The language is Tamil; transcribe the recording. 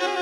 Bye.